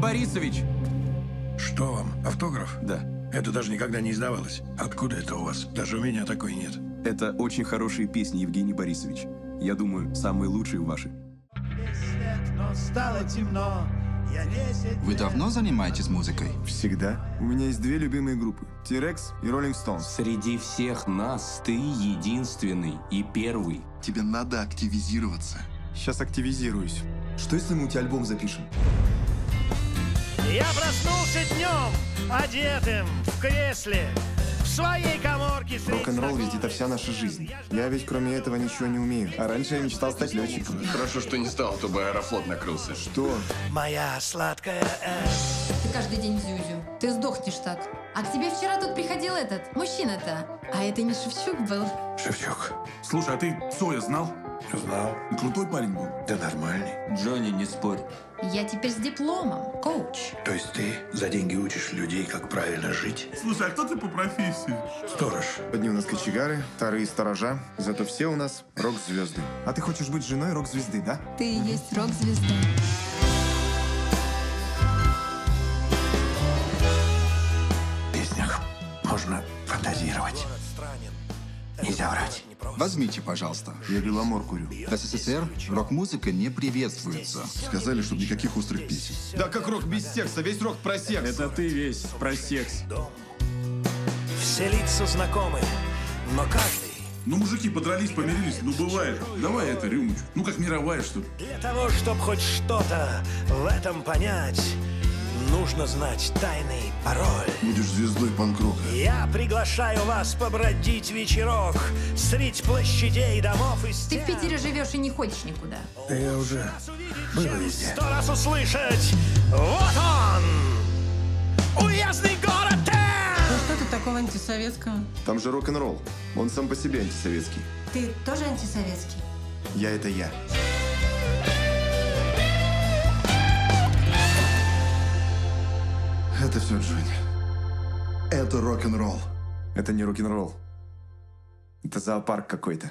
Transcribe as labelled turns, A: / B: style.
A: Борисович!
B: Что вам, автограф?
A: Да.
B: Это даже никогда не издавалось. Откуда это у вас? Даже у меня такой нет.
A: Это очень хорошие песни, Евгений Борисович. Я думаю, самые лучшие ваши.
C: но стало темно. Я десять
D: Вы давно занимаетесь музыкой?
E: Всегда. У меня есть две любимые группы. T-Rex и Rolling Stones.
F: Среди всех нас ты единственный и первый.
D: Тебе надо активизироваться.
E: Сейчас активизируюсь.
A: Что если мы у тебя альбом запишем?
C: Я проснулся днем, одетым в кресле, в своей коморке
E: Рок-н-ролл ведь это вся наша жизнь. Я ведь кроме этого ничего не умею. А раньше я мечтал стать летчиком.
G: Хорошо, что не стал, то бы аэрофлот накрылся.
E: Что?
C: Моя сладкая Эс.
H: Ты каждый день зюзю. Ты сдохнешь так. А к тебе вчера тут приходил этот, мужчина-то. А это не Шевчук был.
B: Шевчук.
I: Слушай, а ты Цоя знал?
B: Знал.
I: Крутой парень был.
B: Да нормальный.
F: Джонни, не спорь.
H: Я теперь с дипломом, коуч.
B: То есть ты за деньги учишь людей, как правильно жить?
I: Слушай, а кто ты по профессии?
B: Сторож.
E: Одни у нас кочегары, вторые сторожа. Зато все у нас рок-звезды. А ты хочешь быть женой рок-звезды, да?
H: Ты и есть рок-звезда.
B: В песнях можно фантазировать. Нельзя врать.
D: Возьмите, пожалуйста.
E: Я беломор курю.
D: В СССР рок-музыка не приветствуется. Сказали, чтобы никаких острых песен.
E: Да как рок без секса? Весь рок про секс.
A: Это ты весь про секс.
C: Все лица знакомы, но каждый
I: Ну, мужики подрались, помирились, ну бывает. Давай это, рюмочку. Ну, как мировая, что ли.
C: Для того, чтобы хоть что-то в этом понять, нужно знать тайный пароль.
D: Будешь звездой панк-рока.
C: Я приглашаю вас побродить вечерок средь площадей, домов и
H: Ты
C: стен.
H: в Питере живешь и не ходишь никуда.
B: Да я уже был везде.
C: Сто раз услышать. Вот он! Уездный город Тен!
J: Что тут такого антисоветского?
E: Там же рок-н-ролл. Он сам по себе антисоветский.
J: Ты тоже антисоветский?
E: Я это я.
D: Это все, Джонни. Это рок-н-ролл.
E: Это не рок-н-ролл. Это зоопарк какой-то.